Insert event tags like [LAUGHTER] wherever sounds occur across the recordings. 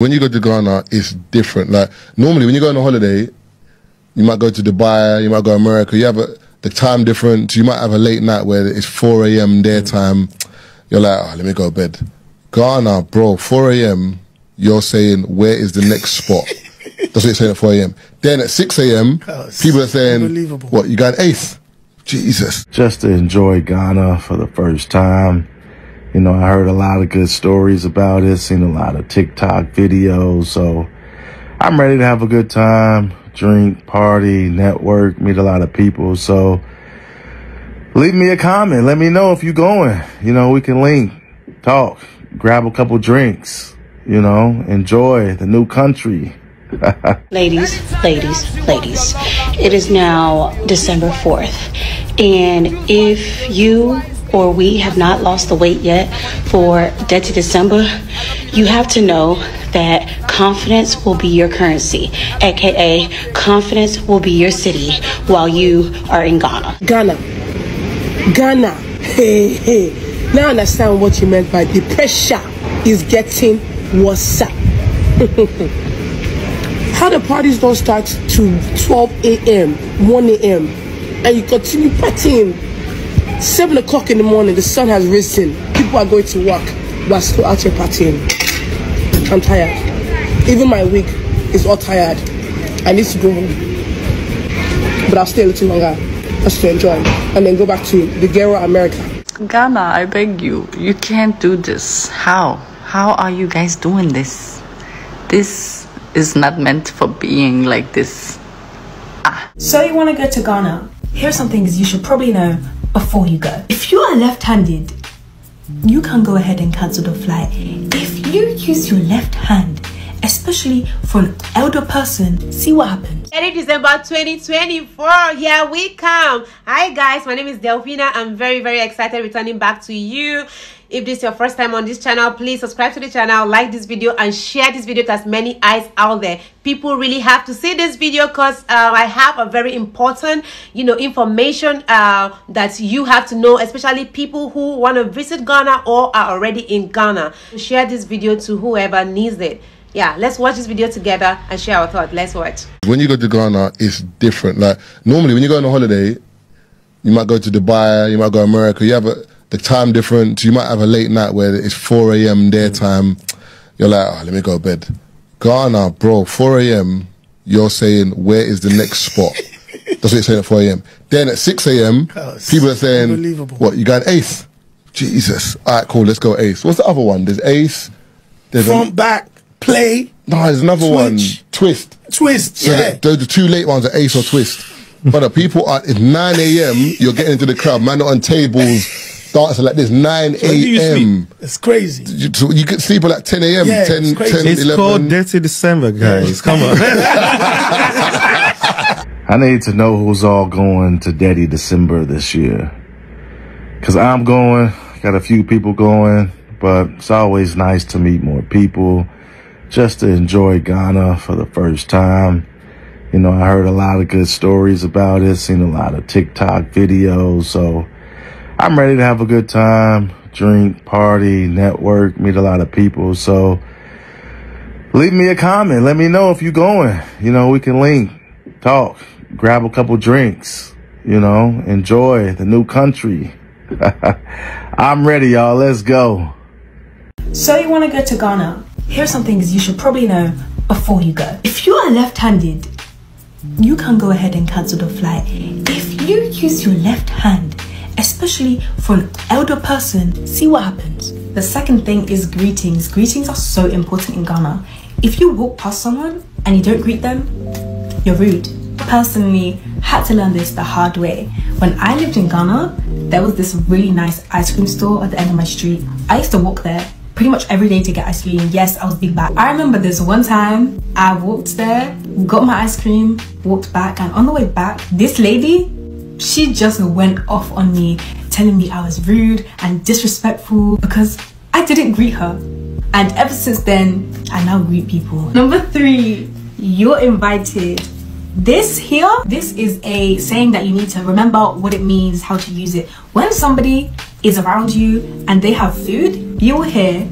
When you go to Ghana, it's different. Like normally, when you go on a holiday, you might go to Dubai, you might go to America. You have a, the time difference. You might have a late night where it's 4 a.m. their mm. time. You're like, oh, let me go to bed. Ghana, bro, 4 a.m. You're saying where is the next spot? [LAUGHS] That's what you're saying at 4 a.m. Then at 6 a.m., Oh, people are saying, unbelievable. what, you got an eighth? Jesus. just to enjoy Ghana for the first time. You know, I heard a lot of good stories about it, seen a lot of TikTok videos. So I'm ready to have a good time, drink, party, network, meet a lot of people. So leave me a comment. Let me know if you're going. You know, we can link, talk, grab a couple drinks, you know, enjoy the new country. [LAUGHS] Ladies, ladies, ladies, it is now December 4th. And if you or we have not lost the weight yet for Detty December, you have to know that confidence will be your currency, aka confidence will be your city while you are in Ghana. Ghana. Ghana. Hey, hey. Now I understand what you meant by the pressure is getting worse. [LAUGHS] How the parties don't start to 12 a.m., 1 a.m., and you continue partying. 7 o'clock in the morning, the sun has risen. People are going to work, but still out here partying. I'm tired. Even my week is all tired. I need to go home. But I'll stay a little longer just to enjoy and then go back to the Gero America. Ghana, I beg you, you can't do this. How? How are you guys doing this? This is not meant for being like this. Ah. So you want to go to Ghana? Here are some things you should probably know before you go. If you are left-handed, you can go ahead and cancel the flight. If you use your left hand, especially for an elder person, see what happens. 30 December 2024. Here we come. Hi guys, my name is Delphina. I'm very very excited returning back to you. If this is your first time on this channel, please subscribe to the channel, like this video, and share this video to as many eyes out there. People really have to see this video because uh, I have a very important, you know, information uh, that you have to know, especially people who want to visit Ghana or are already in Ghana. Share this video to whoever needs it. Yeah, let's watch this video together and share our thoughts. Let's watch. When you go to Ghana, it's different. Like normally, when you go on a holiday, you might go to Dubai, you might go to America. You have a, the time difference. You might have a late night where it's 4 a.m. their mm. time. You're like, oh, let me go to bed. Ghana, bro, 4 a.m. You're saying where is the next spot? [LAUGHS] That's what you're saying at 4 a.m. Then at 6 a.m., people are saying, what, you got an eighth? Jesus. All right, cool, let's go Ace. What's the other one? There's Ace. There's a- Front, back, play, no, there's another one. Twist. twist. So yeah. the, those the two late ones are Ace or Twist. But the people are, it's 9 a.m., you're getting into the club, man, on tables, dancing like this, 9 When a.m. It's crazy. You, so you get sleep at like 10 a.m., Yeah, 10, it's crazy. 10, It's 11. called Dirty December, guys. Come on. [LAUGHS] I need to know who's all going to Detty December this year. Cause I'm going, got a few people going, but it's always nice to meet more people just to enjoy Ghana for the first time. You know, I heard a lot of good stories about it, seen a lot of TikTok videos. So I'm ready to have a good time, drink, party, network, meet a lot of people. So leave me a comment. Let me know if you're going. You know, we can link, talk, grab a couple drinks, you know, enjoy the new country. [LAUGHS] I'm ready, y'all. Let's go. So you want to go to Ghana? Here are some things you should probably know before you go. If you are left-handed, you can go ahead and cancel the flight. If you use your left hand, especially for an elder person, see what happens. The second thing is greetings. Greetings are so important in Ghana. If you walk past someone and you don't greet them, you're rude. Personally, had to learn this the hard way. When I lived in Ghana, there was this really nice ice cream store at the end of my street. I used to walk there pretty much every day to get ice cream. Yes, I was big back. I remember this one time I walked there, got my ice cream, walked back, and on the way back, this lady, she just went off on me, telling me I was rude and disrespectful because I didn't greet her. And ever since then, I now greet people. Number three, you're invited. This here, this is a saying that you need to remember what it means, how to use it. When somebody is around you and they have food, you're here,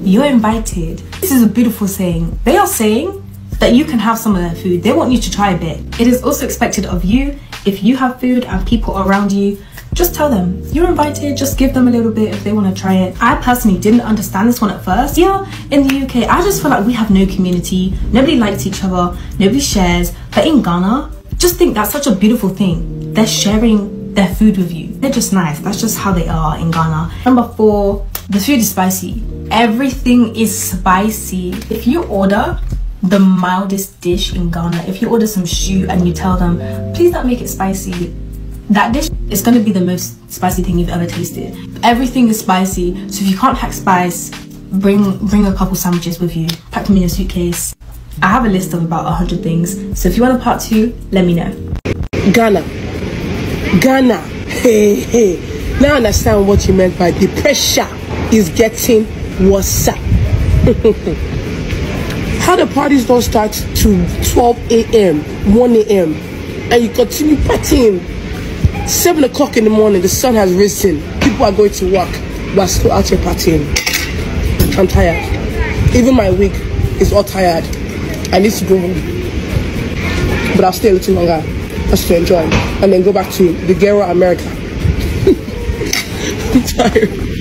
you're invited. This is a beautiful saying. They are saying that you can have some of their food. They want you to try a bit. It is also expected of you, if you have food and people around you, just tell them. You're invited just give them a little bit if they want to try it. I personally didn't understand this one at first. Yeah in the uk i just feel like we have no community. Nobody likes each other. Nobody shares. But in ghana just think that's such a beautiful thing. They're sharing their food with you. They're just nice. That's just how they are in ghana. Number four the food is spicy. Everything is spicy. If you order the mildest dish in Ghana. If you order some stew and you tell them, please don't make it spicy, that dish is going to be the most spicy thing you've ever tasted. Everything is spicy, so if you can't hack spice, bring bring a couple sandwiches with you. Pack them in your suitcase. I have a list of about 100 things, so if you want a part two, let me know. Ghana. Ghana. Hey, hey. Now I understand what you meant by the pressure is getting worse. [LAUGHS] How the parties don't start to 12 a.m., 1 a.m., and you continue partying. 7 o'clock in the morning, the sun has risen. People are going to work. We're still out here partying. I'm tired. Even my wig is all tired. I need to go home. But I'll stay a little longer just to enjoy and then go back to the Ghetto America. [LAUGHS] I'm tired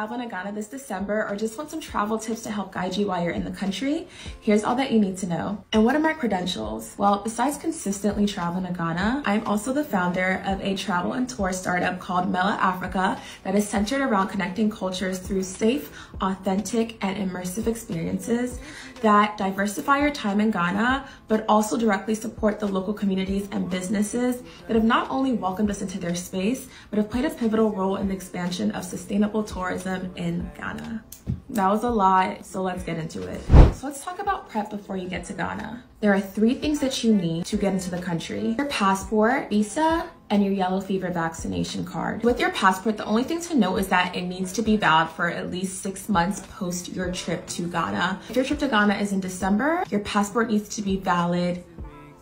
traveling to Ghana this December or just want some travel tips to help guide you while you're in the country, here's all that you need to know. And what are my credentials? Well, besides consistently traveling to Ghana, I'm also the founder of a travel and tour startup called Mela Africa that is centered around connecting cultures through safe, authentic, and immersive experiences that diversify your time in Ghana, but also directly support the local communities and businesses that have not only welcomed us into their space, but have played a pivotal role in the expansion of sustainable tourism in Ghana. That was a lot, so let's get into it. So let's talk about prep before you get to Ghana. There are three things that you need to get into the country. Your passport, visa, and your yellow fever vaccination card. With your passport, the only thing to note is that it needs to be valid for at least six months post your trip to Ghana. If your trip to Ghana is in December, your passport needs to be valid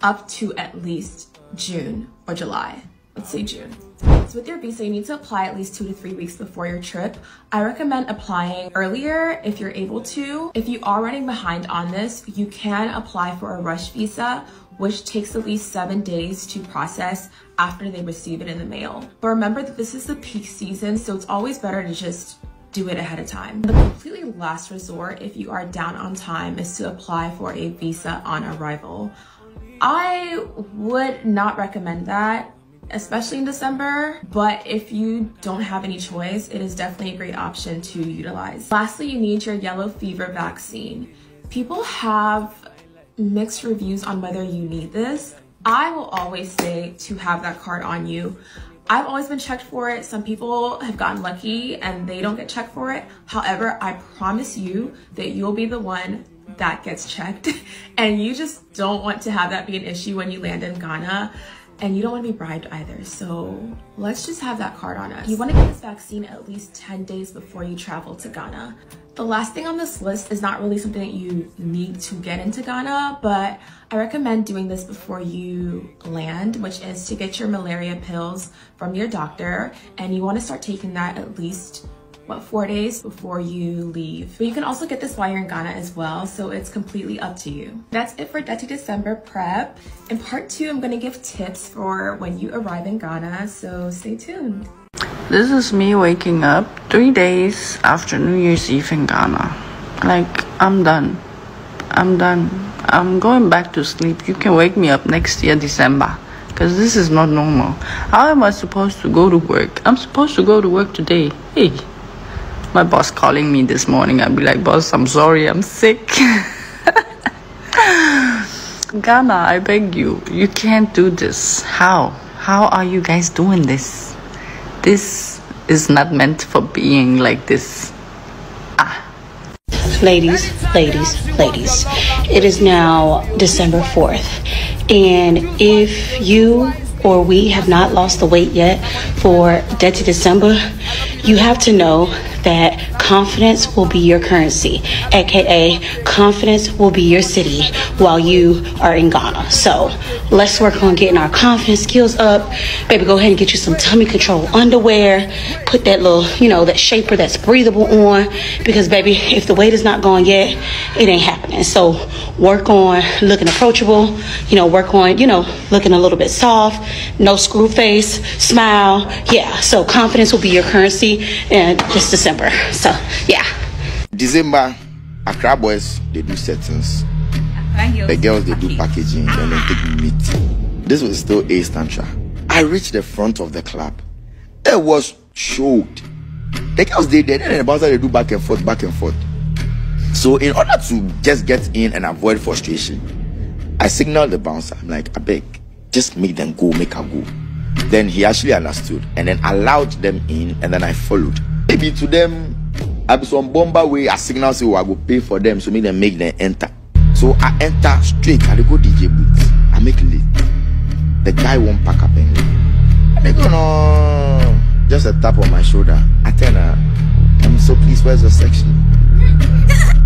up to at least June or July. Let's say June. With your visa, you need to apply at least two to three weeks before your trip. I recommend applying earlier if you're able to. If you are running behind on this, you can apply for a rush visa, which takes at least seven days to process after they receive it in the mail. But remember that this is the peak season, so it's always better to just do it ahead of time. The completely last resort, if you are down on time, is to apply for a visa on arrival. I would not recommend that especially in December. But if you don't have any choice, it is definitely a great option to utilize. Lastly, you need your yellow fever vaccine. People have mixed reviews on whether you need this. I will always say to have that card on you. I've always been checked for it. Some people have gotten lucky and they don't get checked for it. However, I promise you that you'll be the one that gets checked [LAUGHS] and you just don't want to have that be an issue when you land in Ghana and you don't want to be bribed either. So let's just have that card on us. You want to get this vaccine at least 10 days before you travel to Ghana. The last thing on this list is not really something that you need to get into Ghana, but I recommend doing this before you land, which is to get your malaria pills from your doctor. And you want to start taking that at least what, four days before you leave. But you can also get this while you're in Ghana as well, so it's completely up to you. That's it for Dirty December prep. In part two, I'm gonna give tips for when you arrive in Ghana, so stay tuned. This is me waking up three days after New Year's Eve in Ghana. Like, I'm done. I'm done. I'm going back to sleep. You can wake me up next year, December. Because this is not normal. How am I supposed to go to work? I'm supposed to go to work today. Hey my boss calling me this morning. I'd be like boss i'm sorry i'm sick. [LAUGHS] Ghana i beg you you can't do this. How? How are you guys doing this? This is not meant for being like this. Ah. Ladies ladies ladies it is now december 4th and if you or we have not lost the weight yet for Detty December, you have to know that confidence will be your currency, aka confidence will be your city while you are in Ghana. So let's work on getting our confidence skills up. Baby, go ahead and get you some tummy control underwear. Put that little, you know, that shaper that's breathable on because, baby, if the weight is not gone yet, it ain't happening. So work on looking approachable, you know, work on, you know, looking a little bit soft, no screw face, smile. Yeah, so confidence will be your currency and this December. So, yeah. December, Accra boys, they do settings. The girls, they do packaging, and then take meat. This was still A Tantra. I reached the front of the club. It was choked. The girls, they did, and the bouncer, they do back and forth, back and forth. So, in order to just get in and avoid frustration, I signaled the bouncer. I'm like, I beg, just make them go, make her go. Then he actually understood and then allowed them in, and then I followed. Maybe to them, I be some bomber way, I signal say, oh, I will pay for them, so make them make them enter. So I enter straight, I go DJ booth. I make late. The guy won't pack up and leave. They go, no, just a tap on my shoulder. I tell her, I'm so pleased, where's your section?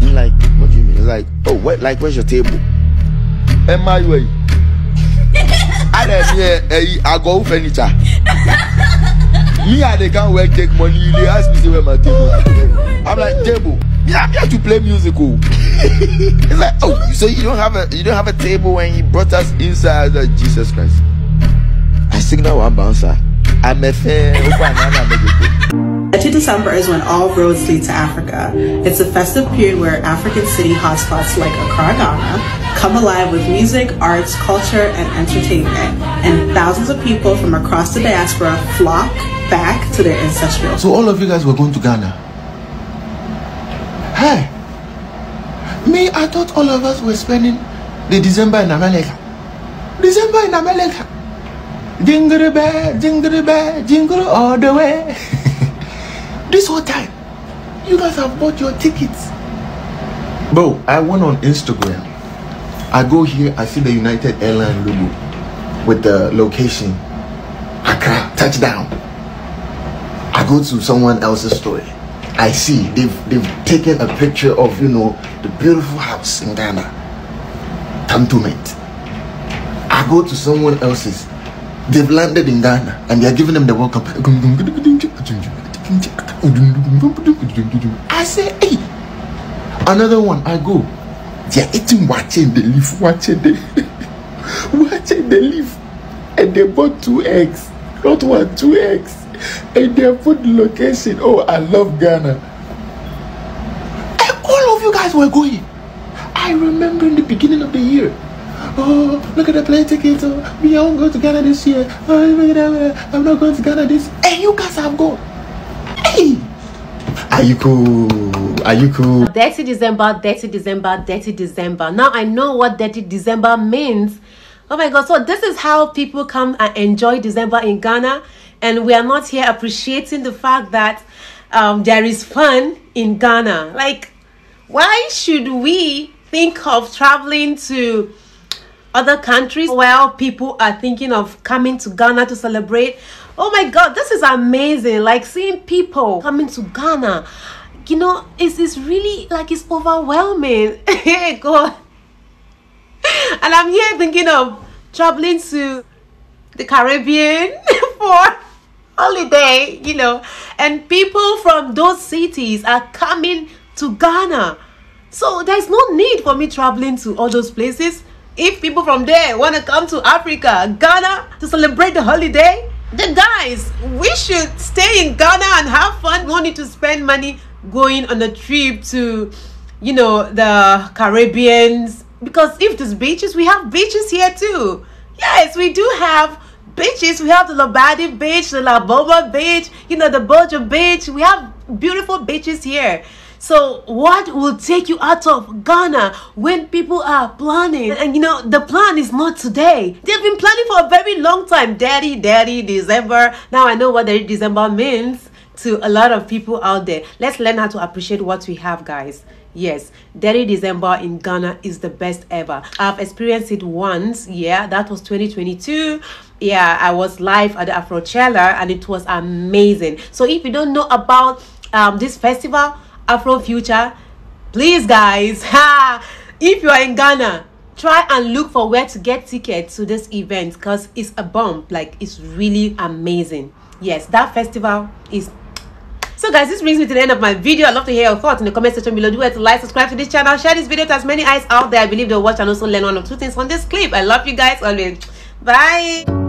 I'm like, what do you mean? It's like, oh, what, like, where's your table? Am [LAUGHS] I way? I don't hear I go furniture. Me and they can work take money. They ask me say where my table. I'm like table. Yeah, I'm here to play musical. Oh. it's like, oh, so you don't have a you don't have a table when he brought us inside. Like, Jesus Christ. I signal one bouncer. I'm a fan. 30 December is when all roads lead to Africa. It's a festive period where African city hotspots like Accra, Ghana, come alive with music, arts, culture, and entertainment. And thousands of people from across the diaspora flock back to their ancestral. So all of you guys were going to Ghana? Hey, me, I thought all of us were spending the December in America. December in America. Jingle bell, jingle bell, jingle all the way. [LAUGHS] this whole time, you guys have bought your tickets. Bro, I went on Instagram. I go here, I see the United Airline logo with the location. Accra, touchdown. I go to someone else's story. I see they've they've taken a picture of you know the beautiful house in Ghana. Cantonment. I go to someone else's They've landed in Ghana and they are giving them the welcome. I say, hey, another one. I go. They are eating watching the leaf, watching the [LAUGHS] watching the leaf, and they bought two eggs, not one, two eggs, and they put the location. Oh, I love Ghana. And all of you guys were going. I remember in the beginning of the year oh, look at the plane tickets. Oh, I won't go to Ghana this year. Oh. I'm not going to Ghana this. Hey, you guys have gone. Hey, are you cool? Are you cool? Dirty December, dirty December, dirty December. Now I know what dirty December means. Oh my God. So this is how people come and enjoy December in Ghana. And we are not here appreciating the fact that um, there is fun in Ghana. Like, why should we think of traveling to other countries while people are thinking of coming to Ghana to celebrate. Oh my God, this is amazing. Like seeing people coming to Ghana, you know, it's, it's really like it's overwhelming. [LAUGHS] hey, God. And I'm here thinking of traveling to the Caribbean [LAUGHS] for holiday, you know, and people from those cities are coming to Ghana. So there's no need for me traveling to all those places if people from there want to come to Africa, Ghana to celebrate the holiday, then guys, we should stay in Ghana and have fun. We need to spend money going on a trip to, you know, the Caribbeans. Because if there's beaches, we have beaches here too. Yes, we do have beaches. We have the Labadi Beach, the La Boba Beach, you know, the Bojo Beach. We have beautiful beaches here. So, what will take you out of Ghana when people are planning? And you know, the plan is not today. They've been planning for a very long time. Daddy, daddy, December. Now I know what the December means to a lot of people out there. Let's learn how to appreciate what we have, guys. Yes, Dirty December in Ghana is the best ever. I've experienced it once. Yeah, that was 2022. Yeah, I was live at the Afrochella and it was amazing. So if you don't know about um, this festival, Afro Future. Please, guys, [LAUGHS] ha! if you are in Ghana, try and look for where to get tickets to this event because it's a bomb. Like, it's really amazing. Yes, that festival is [TSK] so guys, this brings me to the end of my video. I'd love to hear your thoughts in the comment section below. Do it to like, subscribe to this channel, share this video to as many eyes out there. I believe they'll watch and also learn one or two things from this clip. I love you guys always. Bye.